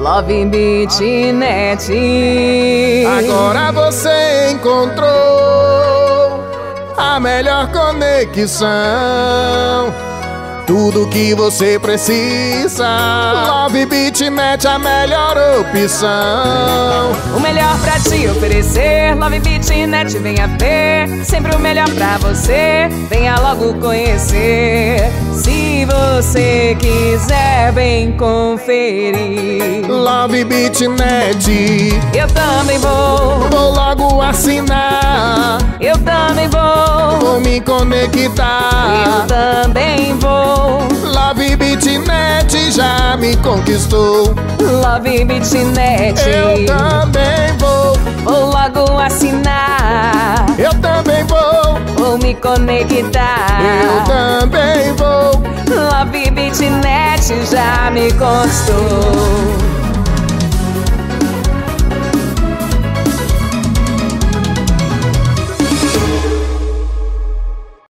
Love Bitnet. Agora você encontrou a melhor conexão. Tudo que você precisa. Love Bitnet, a melhor opção. O melhor pra te oferecer. Love Bitnet, venha ver. Sempre o melhor pra você. Venha logo conhecer. Se você quiser, vem conferir. Love Bitnet, Eu também vou, vou logo assinar. eu também vou, Vou me eu conectar. também vou. Love Bitnet já me conquistou. Love Bitnet, Eu também vou, vou logo assinar, eu também vou, vou me conectar. eu também Bitnet já me conquistou.